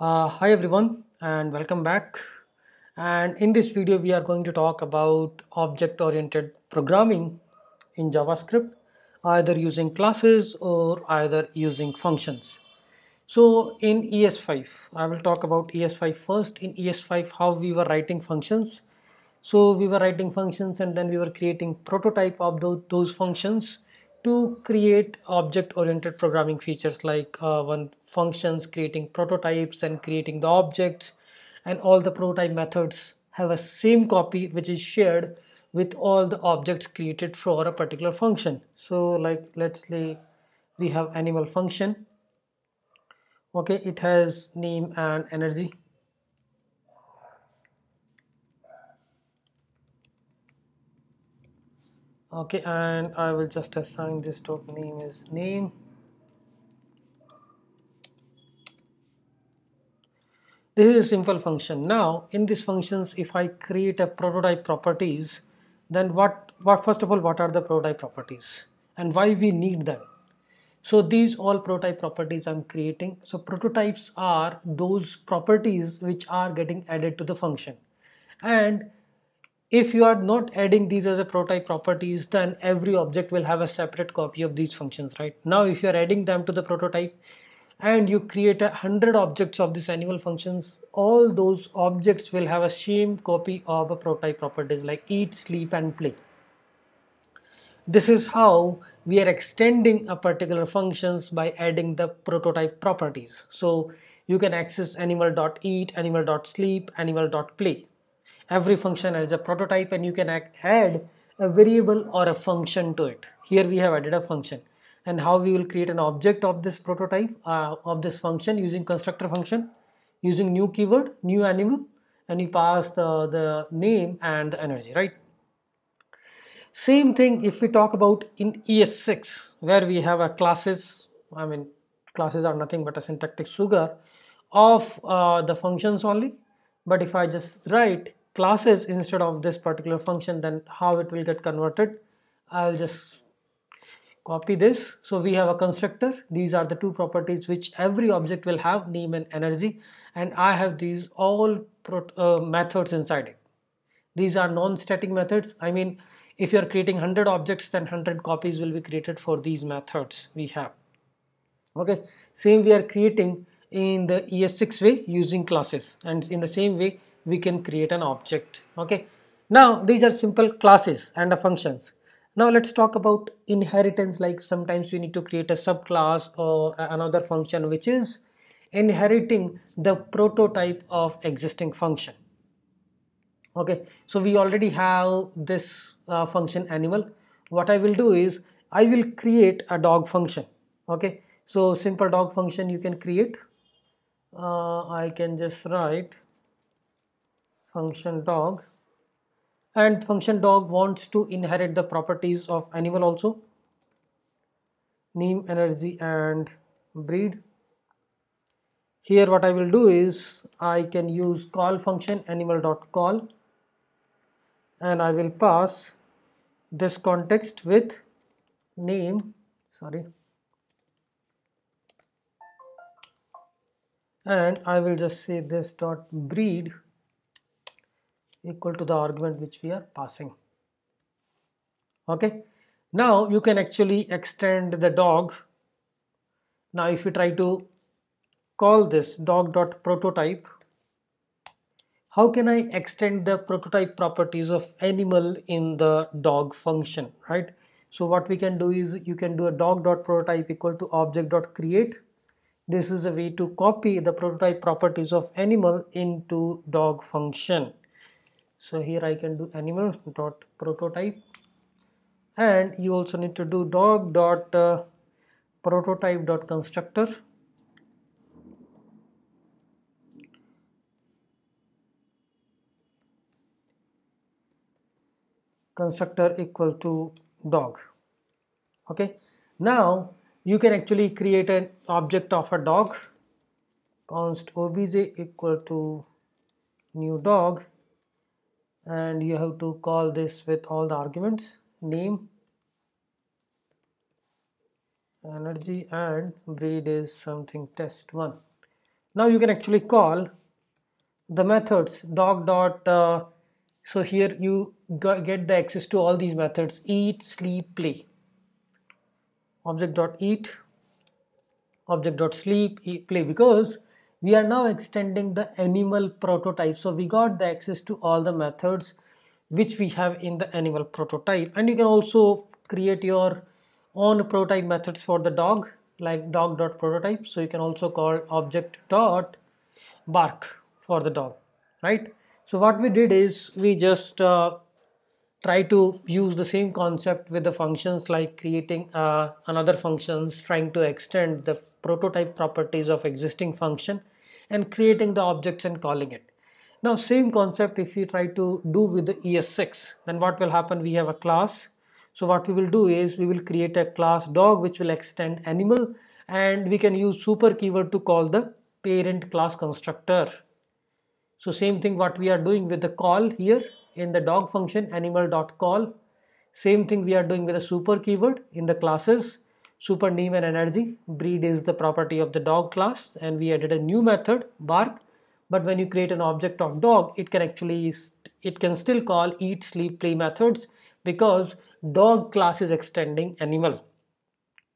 Uh, hi everyone and welcome back and in this video we are going to talk about object oriented programming in JavaScript either using classes or either using functions. So in ES5 I will talk about ES5 first in ES5 how we were writing functions. So we were writing functions and then we were creating prototype of those, those functions to create object oriented programming features like uh, one functions creating prototypes and creating the objects and all the prototype methods have a same copy which is shared with all the objects created for a particular function. So like let's say we have animal function. Okay it has name and energy okay and I will just assign this dot name as name. This is a simple function. Now in these functions if I create a prototype properties then what what first of all what are the prototype properties and why we need them? So these all prototype properties I'm creating. So prototypes are those properties which are getting added to the function. And if you are not adding these as a prototype properties then every object will have a separate copy of these functions right? Now if you are adding them to the prototype and you create a hundred objects of this animal functions all those objects will have a same copy of a prototype properties like eat sleep and play. This is how we are extending a particular functions by adding the prototype properties. So you can access animal.eat animal.sleep animal.play every function as a prototype and you can add a variable or a function to it. Here we have added a function. And how we will create an object of this prototype uh, of this function using constructor function using new keyword new animal and you pass the the name and the energy right? Same thing if we talk about in es6 where we have a classes i mean classes are nothing but a syntactic sugar of uh, the functions only. But if i just write classes instead of this particular function then how it will get converted? I'll just copy this. So we have a constructor. These are the two properties which every object will have name and energy. And I have these all uh, methods inside it. These are non-static methods. I mean if you are creating 100 objects then 100 copies will be created for these methods we have. Okay? Same we are creating in the ES6 way using classes. And in the same way we can create an object okay? Now these are simple classes and functions. Now let's talk about inheritance like sometimes we need to create a subclass or another function which is inheriting the prototype of existing function okay? So we already have this uh, function animal. What I will do is I will create a dog function okay? So simple dog function you can create. Uh, I can just write function dog. And function dog wants to inherit the properties of animal also. Name energy and breed. Here what I will do is I can use call function animal dot call and I will pass this context with name sorry. And I will just say this dot breed equal to the argument which we are passing. Okay? Now you can actually extend the dog. Now if you try to call this dog dot prototype how can I extend the prototype properties of animal in the dog function right? So what we can do is you can do a dog dot prototype equal to object dot create this is a way to copy the prototype properties of animal into dog function so here I can do animal dot prototype. And you also need to do dog dot uh, prototype dot constructor. Constructor equal to dog. Okay. Now you can actually create an object of a dog. Const obj equal to new dog and you have to call this with all the arguments name energy and breed is something test1 now you can actually call the methods dog dot uh, so here you get the access to all these methods eat sleep play. Object dot eat object dot sleep eat, play. Because we are now extending the animal prototype. So we got the access to all the methods which we have in the animal prototype. And you can also create your own prototype methods for the dog like dog dot prototype so you can also call object dot bark for the dog right? So what we did is we just uh, try to use the same concept with the functions like creating uh, another functions trying to extend the prototype properties of existing function and creating the objects and calling it now same concept if we try to do with the ES6 then what will happen we have a class so what we will do is we will create a class dog which will extend animal and we can use super keyword to call the parent class constructor. So same thing what we are doing with the call here in the dog function animal.call. Same thing we are doing with the super keyword in the classes super name and energy. Breed is the property of the dog class and we added a new method bark. But when you create an object of dog it can actually it can still call eat sleep play methods because dog class is extending animal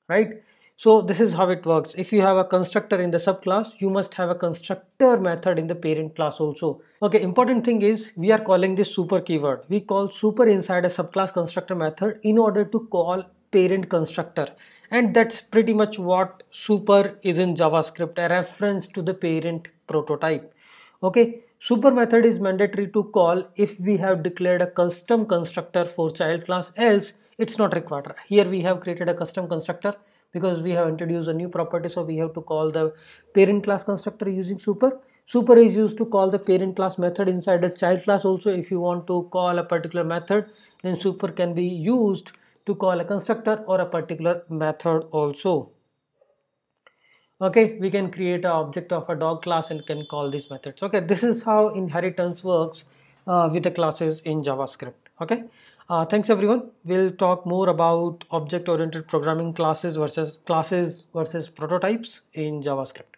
right? So this is how it works. If you have a constructor in the subclass you must have a constructor method in the parent class also. Okay important thing is we are calling this super keyword. We call super inside a subclass constructor method in order to call parent constructor. And that's pretty much what super is in javascript a reference to the parent prototype. Okay? Super method is mandatory to call if we have declared a custom constructor for child class else it's not required. Here we have created a custom constructor because we have introduced a new property so we have to call the parent class constructor using super. Super is used to call the parent class method inside the child class also. If you want to call a particular method then super can be used to call a constructor or a particular method also. Okay we can create an object of a dog class and can call these methods. Okay this is how inheritance works uh, with the classes in javascript. Okay uh, thanks everyone. We'll talk more about object oriented programming classes versus classes versus prototypes in javascript